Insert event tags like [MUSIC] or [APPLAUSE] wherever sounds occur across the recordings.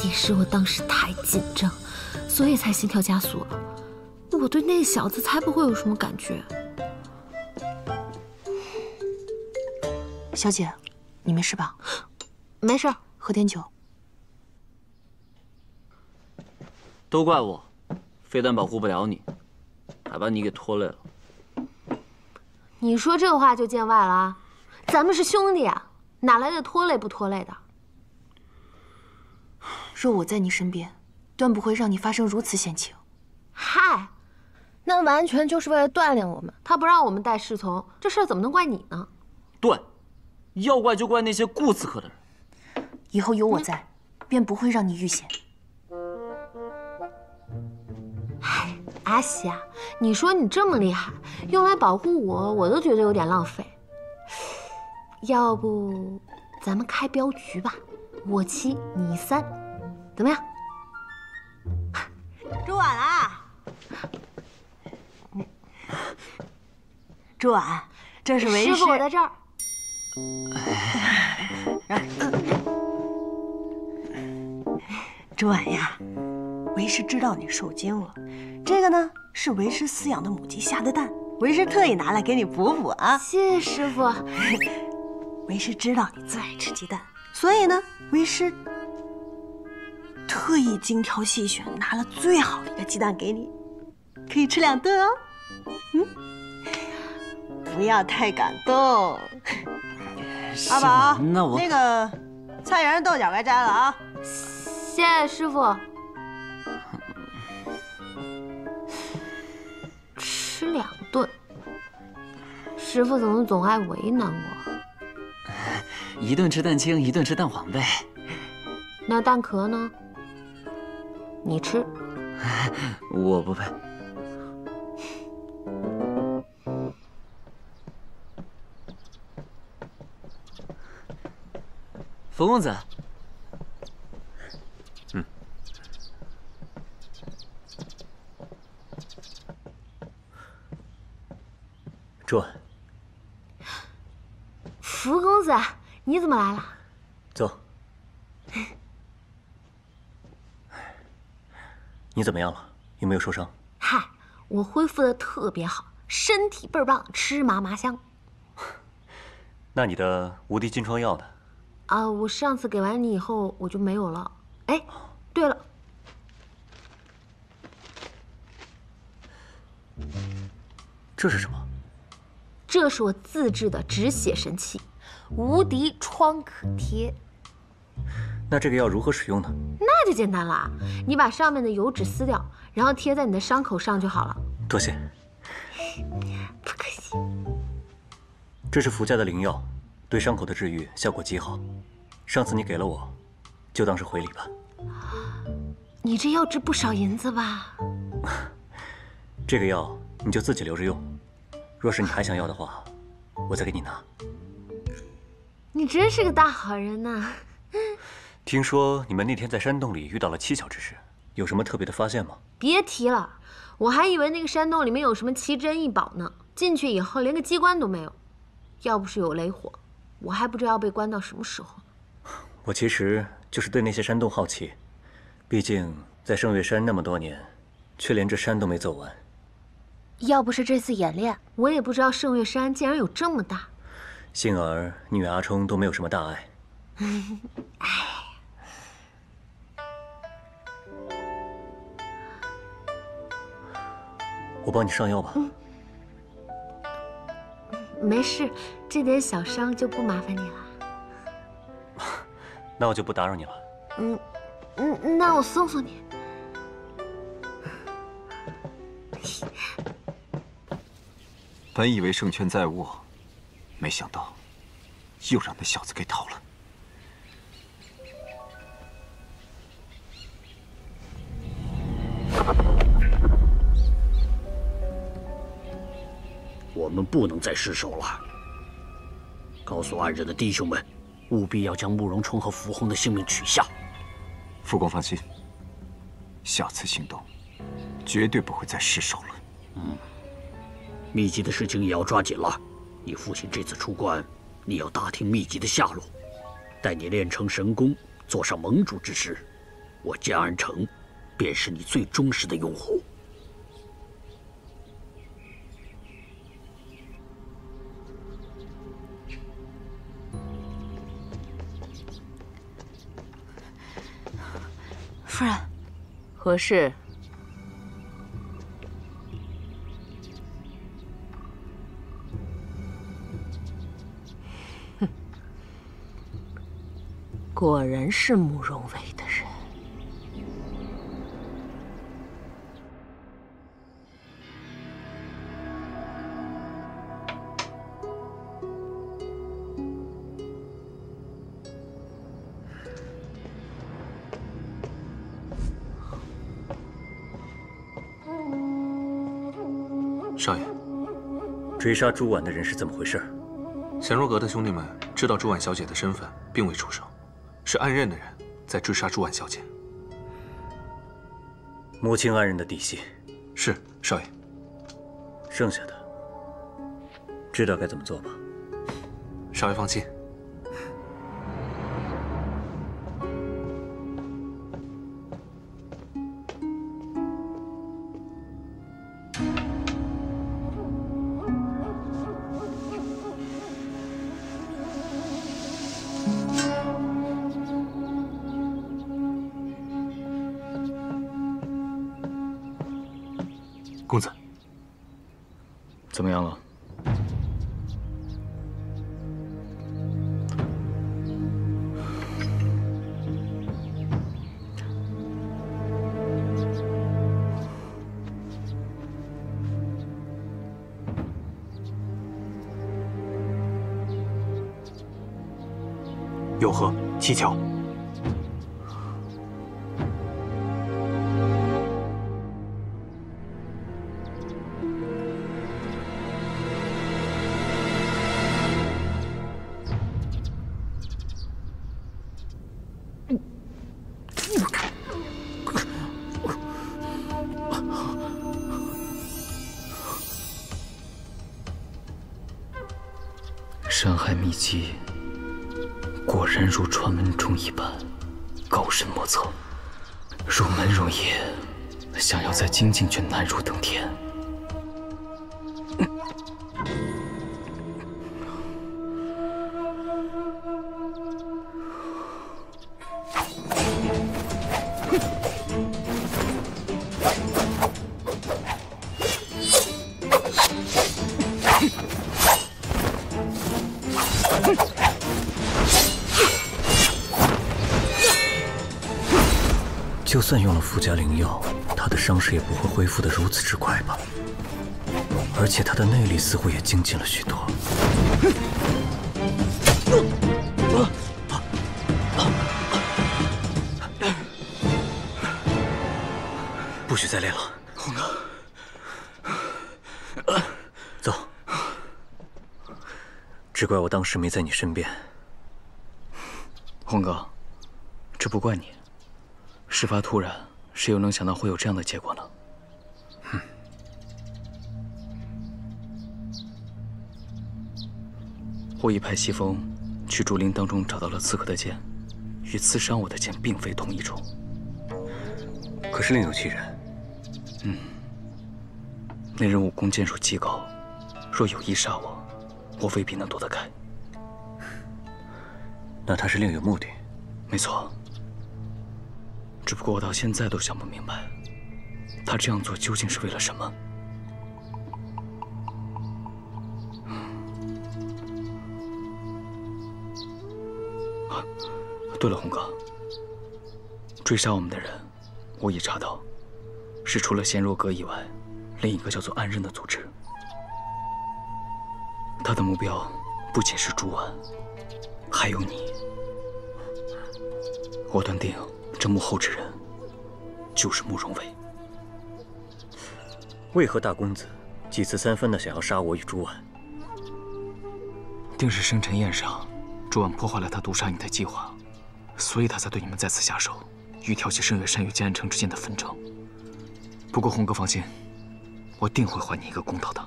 定是我当时太紧张，所以才心跳加速了。我对那小子才不会有什么感觉。小姐，你没事吧？没事，喝点酒。都怪我，非但保护不了你，还把你给拖累了。你说这话就见外了啊！咱们是兄弟啊，哪来的拖累不拖累的？若我在你身边，断不会让你发生如此险情。嗨，那完全就是为了锻炼我们。他不让我们带侍从，这事儿怎么能怪你呢？对，要怪就怪那些顾刺客的人。以后有我在，便不会让你遇险。哎，阿喜啊，你说你这么厉害，用来保护我，我都觉得有点浪费。要不，咱们开镖局吧，我七你三，怎么样？朱婉啊，朱婉，这是为师。师傅，我在这儿。朱婉呀，为师知道你受惊了，这个呢是为师饲养的母鸡下的蛋，为师特意拿来给你补补啊。谢谢师傅。[LAUGHS] 为师知道你最爱吃鸡蛋，所以呢，为师特意精挑细选，拿了最好的一个鸡蛋给你，可以吃两顿哦。嗯，不要太感动。阿宝，那我那个菜园的豆角该摘了啊。谢谢师傅。吃两顿，师傅怎么总爱为难我？一顿吃蛋清，一顿吃蛋黄呗。那蛋壳呢？你吃。[LAUGHS] 我不配。冯公子。嗯。朱婉。福公子，你怎么来了？走。你怎么样了？有没有受伤？嗨，我恢复的特别好，身体倍儿棒，吃嘛嘛香。[LAUGHS] 那你的无敌金疮药呢？啊，我上次给完你以后我就没有了。哎，对了，这是什么？这是我自制的止血神器，无敌创可贴。那这个药如何使用呢？那就简单了，你把上面的油脂撕掉，然后贴在你的伤口上就好了。多谢。[LAUGHS] 不客气。这是福家的灵药，对伤口的治愈效果极好。上次你给了我，就当是回礼吧。你这药值不少银子吧？[LAUGHS] 这个药你就自己留着用，若是你还想要的话，我再给你拿。你真是个大好人呐！听说你们那天在山洞里遇到了蹊跷之事，有什么特别的发现吗？别提了，我还以为那个山洞里面有什么奇珍异宝呢。进去以后连个机关都没有，要不是有雷火，我还不知道要被关到什么时候。[LAUGHS] 我其实就是对那些山洞好奇，毕竟在圣月山那么多年，却连这山都没走完。要不是这次演练，我也不知道圣月山竟然有这么大。幸而你与阿冲都没有什么大碍。[LAUGHS] 哎，我帮你上药吧。没事，这点小伤就不麻烦你了。[LAUGHS] 那我就不打扰你了。嗯，嗯，那我送送你。[LAUGHS] 本以为胜券在握，没想到又让那小子给逃了。我们不能再失手了。告诉暗人的弟兄们，务必要将慕容冲和符红的性命取下。副公放心，下次行动绝对不会再失手了。嗯，秘籍的事情也要抓紧了。你父亲这次出关，你要打听秘籍的下落。待你练成神功，坐上盟主之时，我江安城便是你最忠实的拥护。夫人，何事？哼，果然是慕容伟追杀朱婉的人是怎么回事？祥若阁的兄弟们知道朱婉小姐的身份，并未出手，是暗刃的人在追杀朱婉小姐。摸清暗刃的底细。是，少爷。剩下的，知道该怎么做吧？少爷放心。有何蹊要再精进却难如登天。就算用了附加灵药，他的伤势也不会恢复的如此之快吧？而且他的内力似乎也精进了许多。不许再练了，红哥。走。只怪我当时没在你身边。红哥，这不怪你。事发突然，谁又能想到会有这样的结果呢？哼。我已派西风去竹林当中找到了刺客的剑，与刺伤我的剑并非同一种。可是另有其人。嗯。那人武功剑术极高，若有意杀我，我未必能躲得开。那他是另有目的。没错。只不过我到现在都想不明白，他这样做究竟是为了什么？啊，对了，洪哥，追杀我们的人，我已查到，是除了贤若阁以外，另一个叫做暗刃的组织。他的目标不仅是朱婉，还有你。我断定。这幕后之人，就是慕容伟。为何大公子几次三番的想要杀我与朱婉？定是生辰宴上，朱婉破坏了他毒杀你的计划，所以他才对你们再次下手，欲挑起圣月山与建安城之间的纷争。不过洪哥放心，我定会还你一个公道的。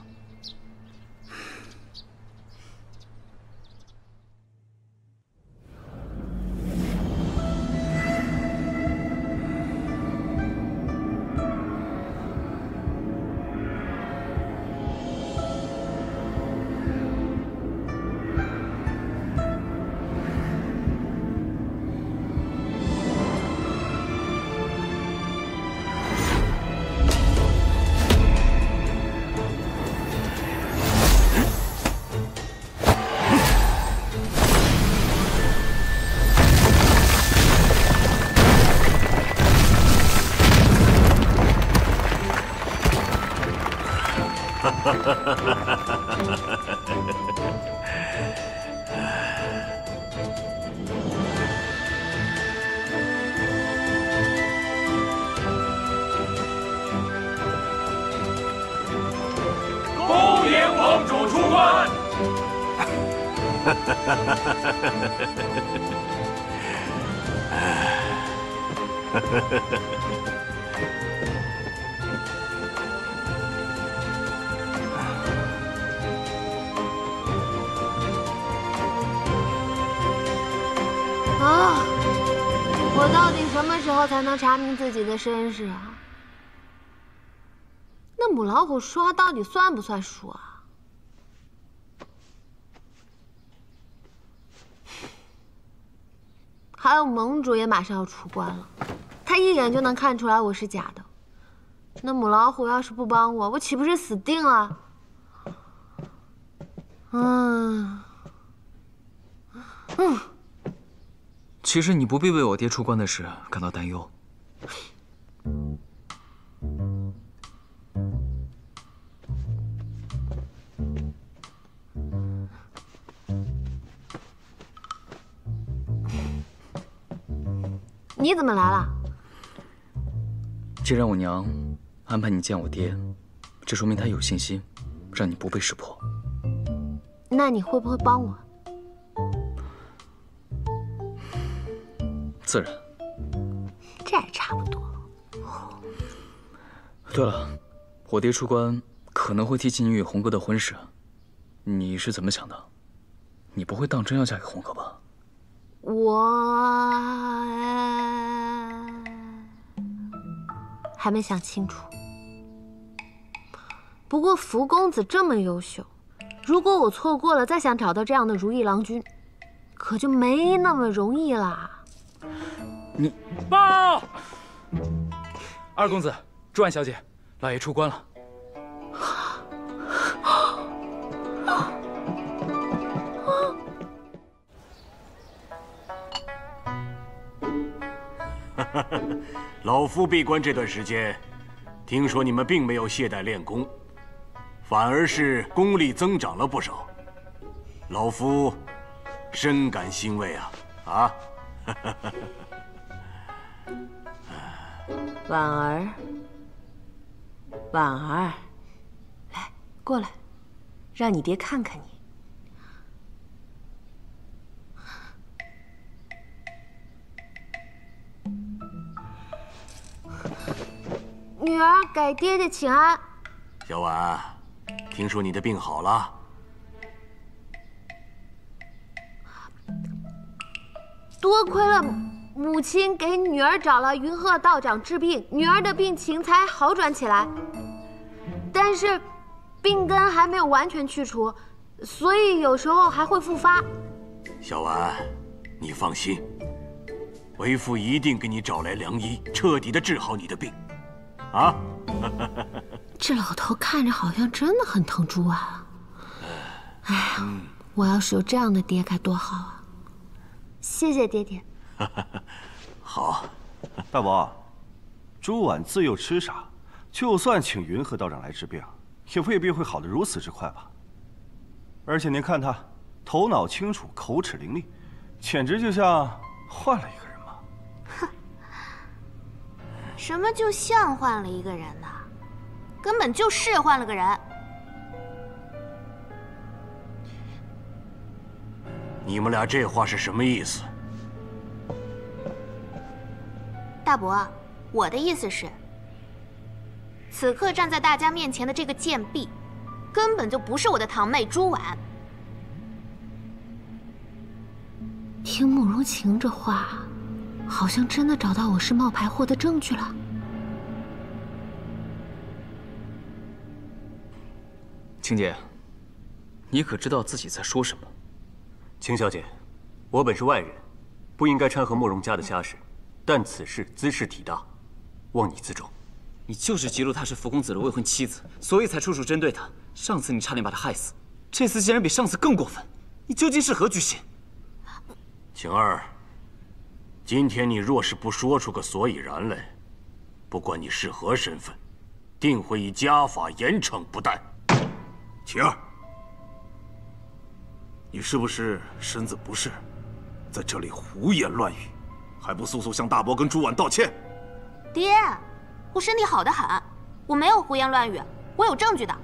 盟主出关。啊！我到底什么时候才能查明自己的身世啊？那母老虎说话到底算不算数啊？还有盟主也马上要出关了，他一眼就能看出来我是假的。那母老虎要是不帮我，我岂不是死定了？嗯，嗯。其实你不必为我爹出关的事感到担忧。你怎么来了？既然我娘安排你见我爹，这说明她有信心，让你不被识破。那你会不会帮我？自然，这也差不多。对了，我爹出关可能会提起你与红哥的婚事，你是怎么想的？你不会当真要嫁给红哥吧？我还没想清楚。不过福公子这么优秀，如果我错过了，再想找到这样的如意郎君，可就没那么容易啦。你报，二公子，朱婉小姐，老爷出关了。老夫闭关这段时间，听说你们并没有懈怠练功，反而是功力增长了不少。老夫深感欣慰啊！啊！[LAUGHS] 婉儿，婉儿，来，过来，让你爹看看你。女儿给爹爹请安。小婉，听说你的病好了？多亏了母亲给女儿找了云鹤道长治病，女儿的病情才好转起来。但是，病根还没有完全去除，所以有时候还会复发。小婉，你放心，为父一定给你找来良医，彻底的治好你的病。啊！[LAUGHS] 这老头看着好像真的很疼朱婉。哎呀，我要是有这样的爹该多好啊！谢谢爹爹。[LAUGHS] 好，[LAUGHS] 大伯，朱婉自幼痴傻，就算请云鹤道长来治病，也未必会好的如此之快吧？而且您看他，头脑清楚，口齿伶俐，简直就像换了一个什么就像换了一个人呢？根本就是换了个人。你们俩这话是什么意思？大伯，我的意思是，此刻站在大家面前的这个贱婢，根本就不是我的堂妹朱婉。听慕容晴这话，好像真的找到我是冒牌货的证据了。青姐，你可知道自己在说什么？秦小姐，我本是外人，不应该掺和慕容家的家事，但此事兹事体大，望你自重。你就是嫉妒她是福公子的未婚妻子，所以才处处针对她。上次你差点把她害死，这次竟然比上次更过分，你究竟是何居心？晴儿，今天你若是不说出个所以然来，不管你是何身份，定会以家法严惩不贷。晴儿，你是不是身子不适，在这里胡言乱语，还不速速向大伯跟朱婉道歉？爹，我身体好的很，我没有胡言乱语，我有证据的。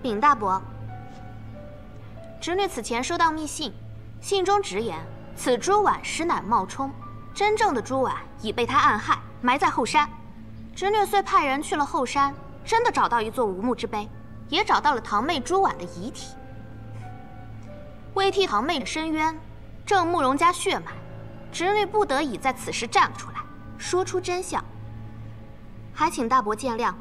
禀大伯，侄女此前收到密信，信中直言此朱婉实乃冒充，真正的朱婉已被他暗害，埋在后山。侄女遂派人去了后山，真的找到一座无墓之碑，也找到了堂妹朱婉的遗体。为替堂妹伸冤，正慕容家血脉。侄女不得已在此时站了出来，说出真相，还请大伯见谅。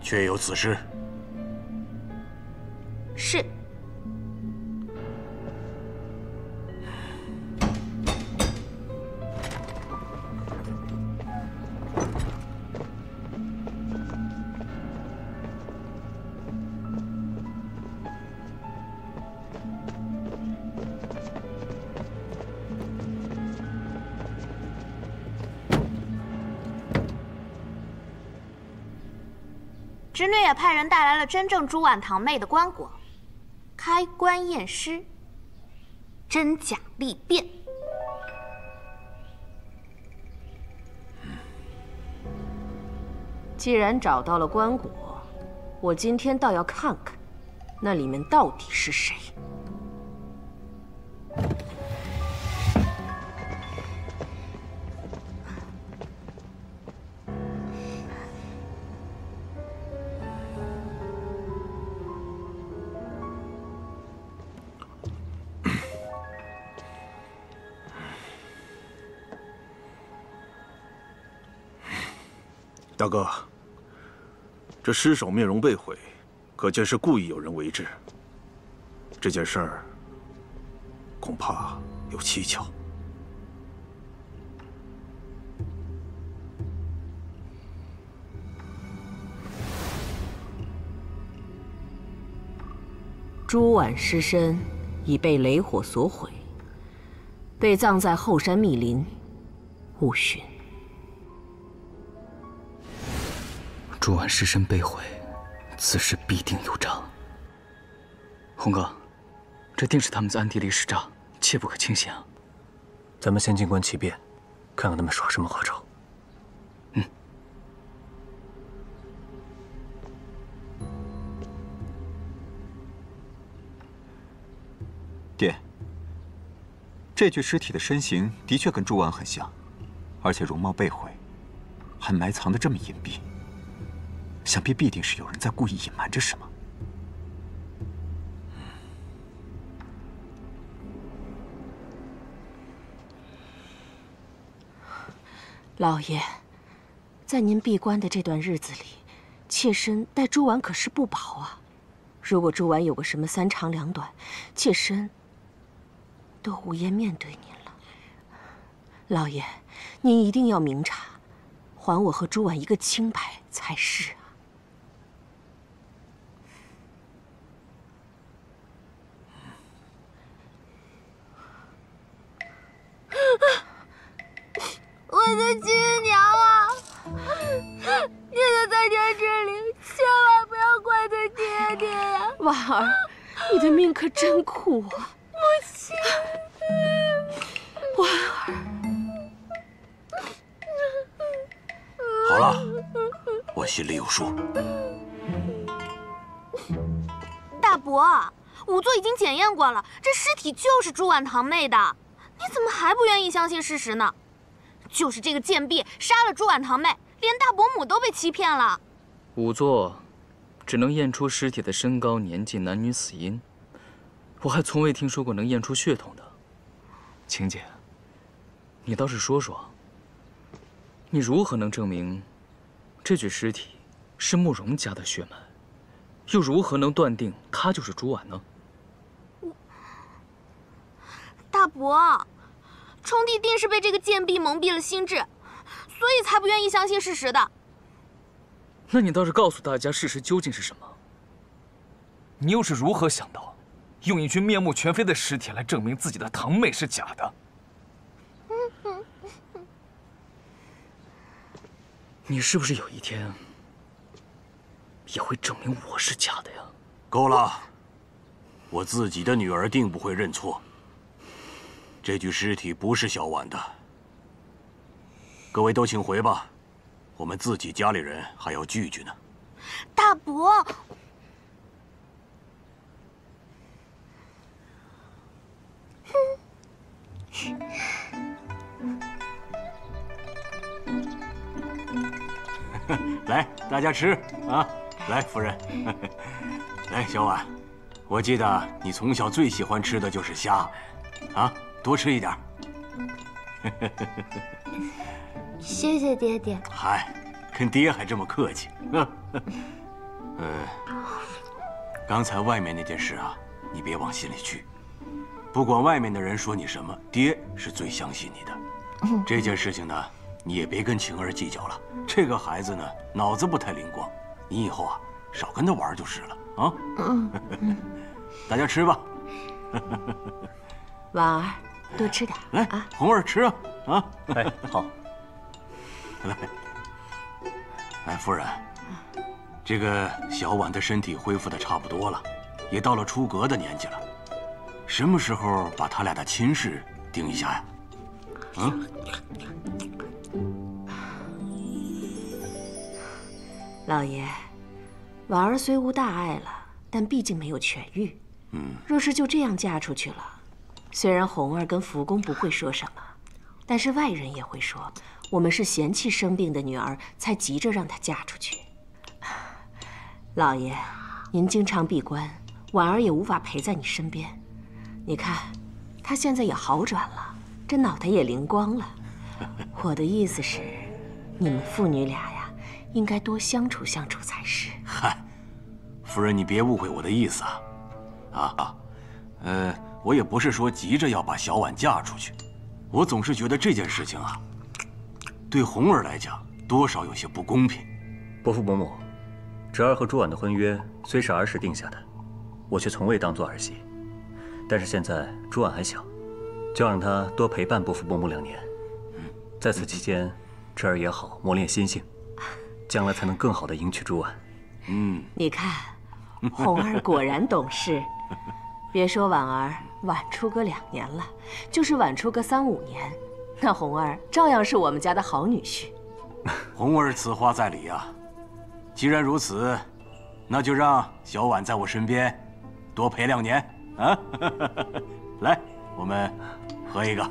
确有此事。是。派人带来了真正朱婉堂妹的棺椁，开棺验尸，真假立辨。既然找到了棺椁，我今天倒要看看，那里面到底是谁。大哥，这尸首面容被毁，可见是故意有人为之。这件事儿恐怕有蹊跷。朱婉尸身已被雷火所毁，被葬在后山密林，勿寻。朱婉尸身被毁，此事必定有诈。洪哥，这定是他们在暗地里使诈，切不可轻信啊！咱们先静观其变，看看他们耍什么花招。嗯。爹，这具尸体的身形的确跟朱婉很像，而且容貌被毁，还埋藏的这么隐蔽。想必必定是有人在故意隐瞒着什么。老爷，在您闭关的这段日子里，妾身待朱婉可是不薄啊。如果朱婉有个什么三长两短，妾身都无颜面对您了。老爷，您一定要明察，还我和朱婉一个清白才是啊。[LAUGHS] 我的亲娘啊！你就在天之灵，千万不要怪罪爹爹呀！婉儿，你的命可真苦啊！母亲，婉儿，好了，我心里有数。大伯，仵作已经检验过了，这尸体就是朱婉堂妹的，你怎么还不愿意相信事实呢？就是这个贱婢杀了朱婉堂妹，连大伯母都被欺骗了。仵作只能验出尸体的身高、年纪、男女死因，我还从未听说过能验出血统的。晴姐，你倒是说说，你如何能证明这具尸体是慕容家的血脉？又如何能断定她就是朱婉呢？大伯。冲弟定是被这个贱婢蒙蔽了心智，所以才不愿意相信事实的。那你倒是告诉大家事实究竟是什么？你又是如何想到，用一具面目全非的尸体来证明自己的堂妹是假的？[LAUGHS] 你是不是有一天也会证明我是假的呀？够了，我自己的女儿定不会认错。这具尸体不是小婉的。各位都请回吧，我们自己家里人还要聚聚呢。大伯。[LAUGHS] 来，大家吃啊！来，夫人，[LAUGHS] 来，小婉，我记得你从小最喜欢吃的就是虾，啊，多吃一点。谢谢爹爹。嗨，跟爹还这么客气。呃，刚才外面那件事啊，你别往心里去。不管外面的人说你什么，爹是最相信你的。这件事情呢，你也别跟晴儿计较了。这个孩子呢，脑子不太灵光，你以后啊，少跟他玩就是了啊。嗯，[LAUGHS] 大家吃吧。婉儿，多吃点。来啊，红儿吃啊啊！哎，好。[LAUGHS] 来，哎，夫人，这个小婉的身体恢复的差不多了，也到了出阁的年纪了。什么时候把他俩的亲事定一下呀？嗯，老爷，婉儿虽无大碍了，但毕竟没有痊愈。嗯，若是就这样嫁出去了，虽然红儿跟福公不会说什么，但是外人也会说我们是嫌弃生病的女儿，才急着让她嫁出去。[SIGHS] 老爷，您经常闭关，婉儿也无法陪在你身边。你看，她现在也好转了，这脑袋也灵光了。我的意思是，你们父女俩呀，应该多相处相处才是。嗨，夫人，你别误会我的意思啊！啊啊，呃，我也不是说急着要把小婉嫁出去，我总是觉得这件事情啊，对红儿来讲多少有些不公平。伯父伯母，侄儿和朱婉的婚约虽是儿时定下的，我却从未当做儿戏。但是现在朱婉还小，就让她多陪伴伯父伯母两年。在此期间，侄儿也好磨练心性，将来才能更好的迎娶朱婉。嗯，你看，红儿果然懂事。别说婉儿晚出个两年了，就是晚出个三五年，那红儿照样是我们家的好女婿。[LAUGHS] 红儿此话在理啊。既然如此，那就让小婉在我身边多陪两年。啊，[LAUGHS] 来，我们喝一个。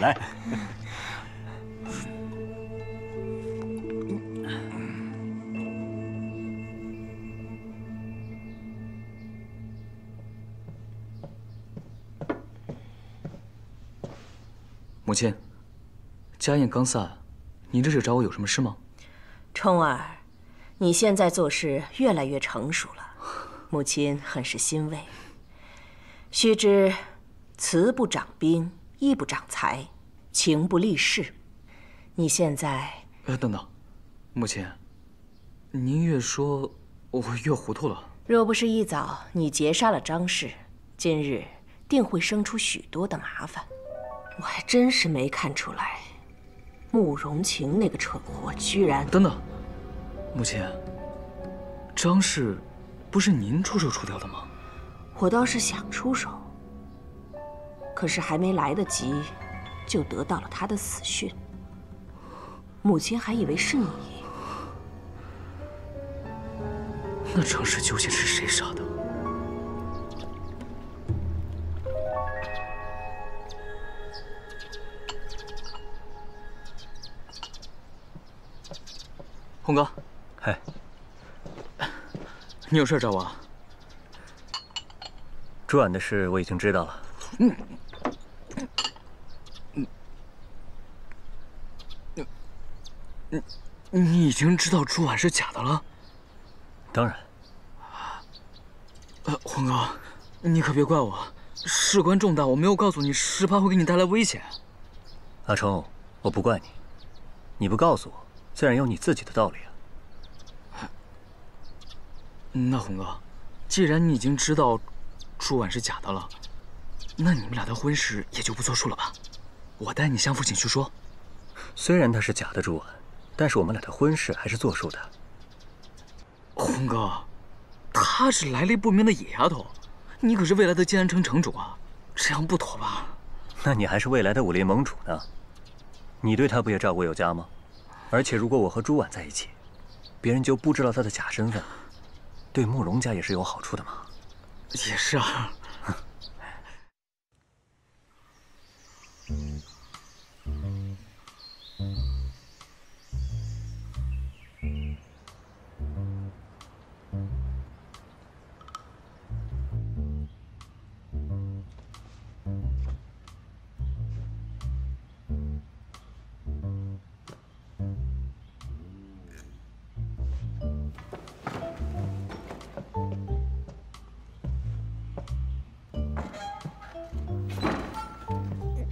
来，[LAUGHS] 母亲，家宴刚散，您这是找我有什么事吗？冲儿，你现在做事越来越成熟了。母亲很是欣慰。须知，慈不掌兵，义不掌财，情不立事。你现在……呃，等等，母亲，您越说，我越糊涂了。若不是一早你劫杀了张氏，今日定会生出许多的麻烦。我还真是没看出来，慕容晴那个蠢货居然……等等，母亲，张氏。不是您出手除掉的吗？我倒是想出手，可是还没来得及，就得到了他的死讯。母亲还以为是你。那张氏究竟是谁杀的？红哥，嗨。你有事找我？啊朱婉的事我已经知道了。嗯，你你你已经知道朱婉是假的了？当然。呃，黄哥，你可别怪我，事关重大，我没有告诉你，是怕会给你带来危险。阿冲，我不怪你，你不告诉我，自然有你自己的道理啊。那红哥，既然你已经知道朱婉是假的了，那你们俩的婚事也就不作数了吧？我带你向父亲去说。虽然他是假的朱婉，但是我们俩的婚事还是作数的。红哥，她是来历不明的野丫头，你可是未来的金安城城主啊，这样不妥吧？那你还是未来的武林盟主呢，你对她不也照顾有加吗？而且如果我和朱婉在一起，别人就不知道她的假身份，对慕容家也是有好处的嘛。也是啊。[LAUGHS]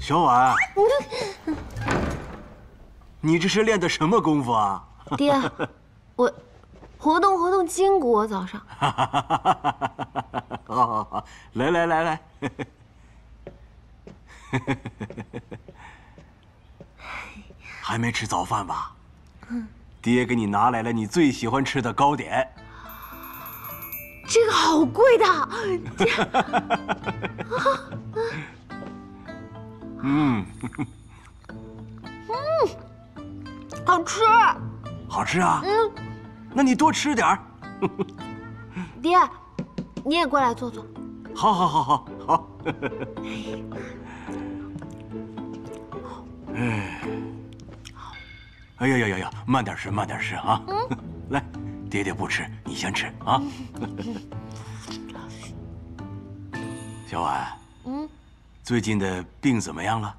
小婉，你这是练的什么功夫啊？爹，我 [LAUGHS] 活动活动筋骨，早上。[LAUGHS] 好好好，来来来来。[LAUGHS] 还没吃早饭吧？嗯。爹给你拿来了你最喜欢吃的糕点。这个好贵的。嗯，嗯，好吃，好吃啊！嗯，那你多吃点儿。爹，你也过来坐坐。好，好，好，好，好。哎，哎呀呀呀呀，慢点吃，慢点吃啊！嗯，[LAUGHS] 来，爹爹不吃，你先吃啊。小婉。嗯。最近的病怎么样了？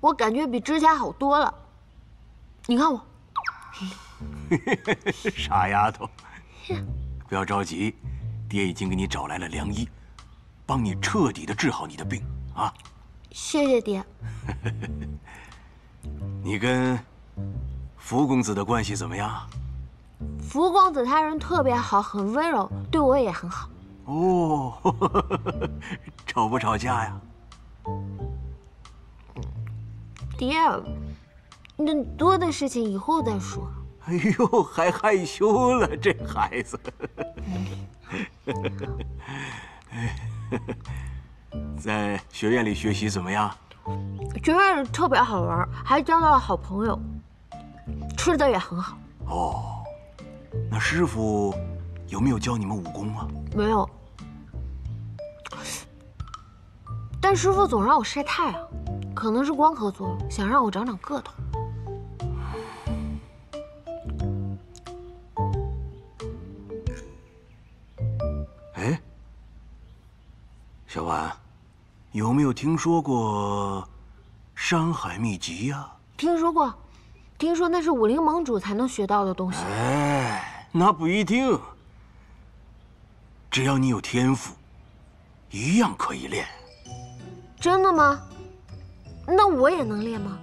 我感觉比之前好多了。你看我，[LAUGHS] 傻丫头，不要着急，爹已经给你找来了良医，帮你彻底的治好你的病啊！谢谢爹。[LAUGHS] 你跟福公子的关系怎么样？福公子他人特别好，很温柔，对我也很好。哦，[LAUGHS] 吵不吵架呀？爹，那多的事情以后再说。哎呦，还害羞了，这孩子。[LAUGHS] 在学院里学习怎么样？学院里特别好玩，还交到了好朋友，吃的也很好。哦，那师傅有没有教你们武功啊？没有。但师傅总让我晒太阳，可能是光合作用，想让我长长个头。哎，小婉，有没有听说过山海秘籍呀？听说过，听说那是武林盟主才能学到的东西。哎，那不一定，只要你有天赋，一样可以练。真的吗？那我也能练吗？